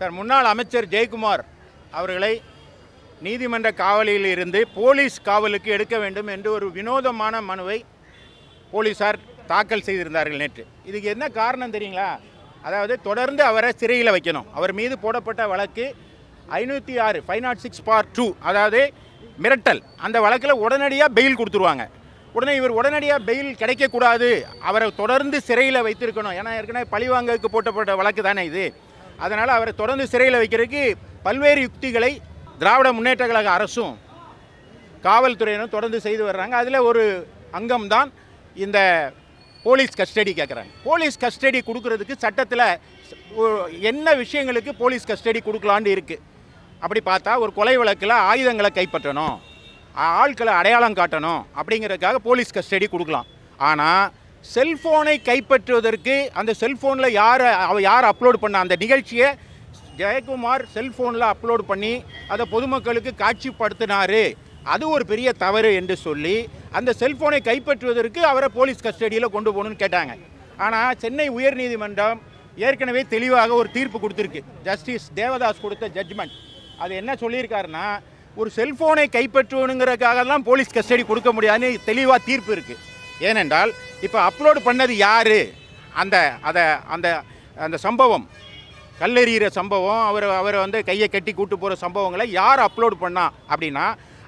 Sir முன்னாள் அமைச்சர் ஜெயக்குமார் அவர்களை நீதிமன்ற காவலில் இருந்து போலீஸ் காவலுக்கு எடுக்க வேண்டும் என்று ஒரு வினோதமான மனுவை போலீசார் தாக்கல் செய்திருந்தார்கள் நேற்று. இதுக்கு என்ன காரணம் தெரியுங்களா? அதாவது தொடர்ந்து அவரை சிறையில் வைக்கணும். அவர் மீது போடப்பட்ட வழக்கு ஐநூற்றி ஆறு five naught six four two அதாவது மிரட்டல். அந்த வழக்கில் உடனடியாக பெயில் கொடுத்துருவாங்க. உடனே இவர் உடனடியாக பெயில் கிடைக்கக்கூடாது. அவரை தொடர்ந்து சிறையில் வைத்திருக்கணும். ஏன்னா ஏற்கனவே பழிவாங்கக்கு போட்டப்பட்ட வழக்கு தானே இது. அதனால் அவரை தொடர்ந்து சிறையில் வைக்கிறதுக்கு பல்வேறு யுக்திகளை திராவிட முன்னேற்ற கழக அரசும் காவல்துறையினரும் தொடர்ந்து செய்து வர்றாங்க. அதில் ஒரு அங்கம்தான் இந்த போலீஸ் கஸ்டடி கேட்குறாங்க போலீஸ் கஸ்டடி கொடுக்கறதுக்கு சட்டத்தில் என்ன விஷயங்களுக்கு போலீஸ் கஸ்டடி கொடுக்கலான்னு இருக்குது அப்படி பார்த்தா ஒரு கொலை வழக்கில் ஆயுதங்களை கைப்பற்றணும் ஆட்களை அடையாளம் காட்டணும் அப்படிங்கிறதுக்காக போலீஸ் கஸ்டடி கொடுக்கலாம். ஆனால் செல்ஃபோனை கைப்பற்றுவதற்கு அந்த செல்ஃபோனில் யார் அவள் யார் அப்லோடு பண்ண அந்த நிகழ்ச்சியை ஜெயக்குமார் செல்ஃபோனில் அப்லோட் பண்ணி அதை பொதுமக்களுக்கு காட்சிப்படுத்தினார். அது ஒரு பெரிய தவறு என்று சொல்லி அந்த செல்ஃபோனை கைப்பற்றுவதற்கு அவரை போலீஸ் கஸ்டடியில் கொண்டு போகணும்னு கேட்டாங்க. ஆனால் சென்னை உயர்நீதிமன்றம் ஏற்கனவே தெளிவாக ஒரு தீர்ப்பு கொடுத்துருக்கு. ஜஸ்டிஸ் தேவதாஸ் கொடுத்த ஜட்ஜ்மெண்ட் அது என்ன சொல்லியிருக்காருன்னா ஒரு செல்ஃபோனை கைப்பற்றணுங்கிறதுக்காகலாம் போலீஸ் கஸ்டடி கொடுக்க முடியாதுன்னு தெளிவாக தீர்ப்பு இருக்குது ஏனென்றால் இப்போ அப்லோடு பண்ணது யார்? அந்த அதை அந்த அந்த சம்பவம். கல்லெறிகிற சம்பவம் அவர் அவரை வந்து கையை கட்டி கூட்டு போகிற சம்பவங்களை யார் அப்லோடு பண்ணா அப்படின்னா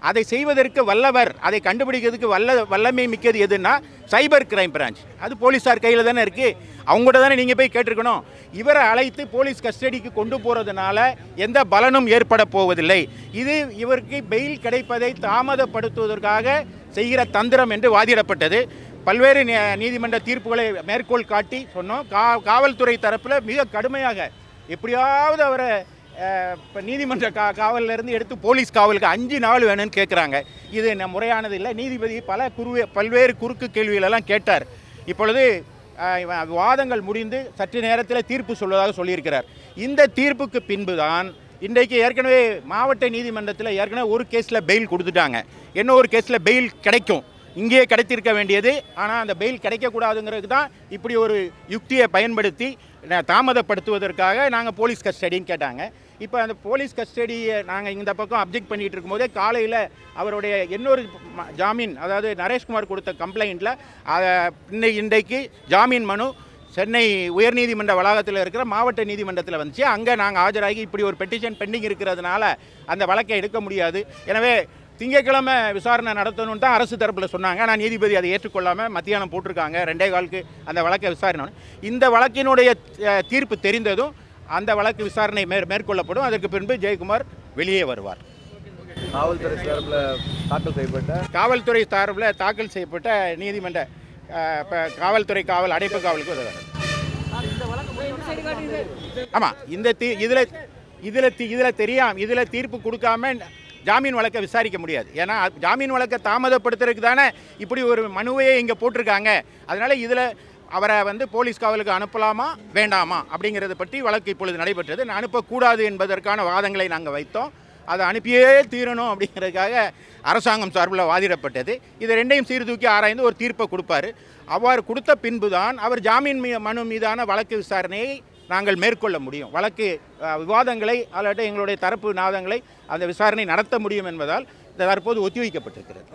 அதை செய்வதற்கு வல்லவர் அதை கண்டுபிடிக்கிறதுக்கு வல்ல வல்லமை மிக்கது எதுன்னா சைபர் கிரைம் பிரான்ச். அது போலீஸார் கையில் தானே இருக்குது அவங்கள்ட்ட தானே நீங்கள் போய் கேட்டிருக்கணும். இவரை அழைத்து போலீஸ் கஸ்டடிக்கு கொண்டு போகிறதுனால எந்த பலனும் ஏற்பட போவதில்லை. இது இவருக்கு பெயில் கிடைப்பதை தாமதப்படுத்துவதற்காக செய்கிற தந்திரம் என்று வாதிடப்பட்டது. பல்வேறு நீதிமன்ற தீர்ப்புகளை மேற்கோள் காட்டி சொன்னோம். கா காவல்துறை தரப்பில் மிக கடுமையாக எப்படியாவது அவரை இப்போ நீதிமன்ற கா காவல்லிருந்து எடுத்து போலீஸ் காவலுக்கு அஞ்சு நாள் வேணும்னு கேட்குறாங்க இது என்ன முறையானது இல்லை. நீதிபதி பல குருவே பல்வேறு குறுக்கு கேள்விகளெல்லாம் கேட்டார். இப்பொழுது வாதங்கள் முடிந்து சற்று நேரத்தில் தீர்ப்பு சொல்வதாக சொல்லியிருக்கிறார். இந்த தீர்ப்புக்கு பின்பு தான் இன்றைக்கு ஏற்கனவே மாவட்ட நீதிமன்றத்தில் ஏற்கனவே ஒரு கேஸில் பெயில் கொடுத்துட்டாங்க. என்ன ஒரு கேஸில் பெயில் கிடைக்கும்? இங்கேயே கிடைத்திருக்க வேண்டியது. ஆனால் அந்த பெயில் கிடைக்கக்கூடாதுங்கிறதுக்கு தான் இப்படி ஒரு யுக்தியை பயன்படுத்தி தாமதப்படுத்துவதற்காக நாங்கள் போலீஸ் கஸ்டடின்னு கேட்டாங்க. இப்போ அந்த போலீஸ் கஸ்டடியை நாங்கள் இந்த பக்கம் அப்ஜெக்ட் பண்ணிட்டு இருக்கும்போதே காலையில் அவருடைய இன்னொரு ம- ஜாமீன் அதாவது நரேஷ்குமார் கொடுத்த கம்ப்ளைண்ட்டில் அதை இன்னை இன்றைக்கு ஜாமீன் மனு சென்னை உயர்நீதிமன்ற வளாகத்தில் இருக்கிற மாவட்ட நீதிமன்றத்தில் வந்துச்சு. அங்கே நாங்கள் ஆஜராகி இப்படி ஒரு பெட்டிஷன் பெண்டிங் இருக்கிறதுனால அந்த வழக்கை எடுக்க முடியாது. எனவே திங்கட்கிழமை விசாரணை நடத்தணும்னு தான் அரசு தரப்பில் சொன்னாங்க. ஆனால் நீதிபதி அதை ஏற்றுக்கொள்ளாமல் மத்தியானம் போட்டிருக்காங்க. ரெண்டே காலுக்கு அந்த வழக்கை விசாரணை இந்த வழக்கினுடைய தீர்ப்பு தெரிந்ததும் அந்த வழக்கு விசாரணை மேற் மேற்கொள்ளப்படும். அதற்கு பின்பு ஜெயக்குமார் வெளியே வருவார். காவல்துறை சார்பில் தாக்கல் செய்யப்பட்ட காவல்துறை சார்பில் தாக்கல் செய்யப்பட்ட நீதிமன்ற காவல்துறை காவல் அடைப்பு காவலுக்கு உதவுகிறது ஆமாம் இந்த தீ இதில் இதில் இதில் தெரியாம இதில் தீர்ப்பு கொடுக்காம ஜாமீன் வழக்கை விசாரிக்க முடியாது. ஏன்னா ஜாமீன் வழக்கை தாமதப்படுத்துறதுக்கு தானே இப்படி ஒரு மனுவையே இங்கே போட்டிருக்காங்க. அதனால் இதில் அவரை வந்து போலீஸ் காவலுக்கு அனுப்பலாமா வேண்டாமா அப்படிங்கிறத பற்றி வழக்கு இப்பொழுது நடைபெற்றது. நான் அனுப்பக்கூடாது என்பதற்கான வாதங்களை நாங்கள் வைத்தோம். அதை அனுப்பியே தீரணும் அப்படிங்கிறதுக்காக அரசாங்கம் சார்பில் வாதிடப்பட்டது. இதை ரெண்டையும் சீர்தூக்கி ஆராய்ந்து ஒரு தீர்ப்பை கொடுப்பாரு. அவ்வாறு கொடுத்த பின்புதான் அவர் ஜாமீன் மீ- மனு மீதான வழக்கு விசாரணையை நாங்கள் மேற்கொள்ள முடியும். வழக்கு விவாதங்களை அல்லது எங்களுடைய தரப்பு நாதங்களை அந்த விசாரணை நடத்த முடியும் என்பதால் தற்போது ஒத்திவைக்கப்பட்டிருக்கிறது.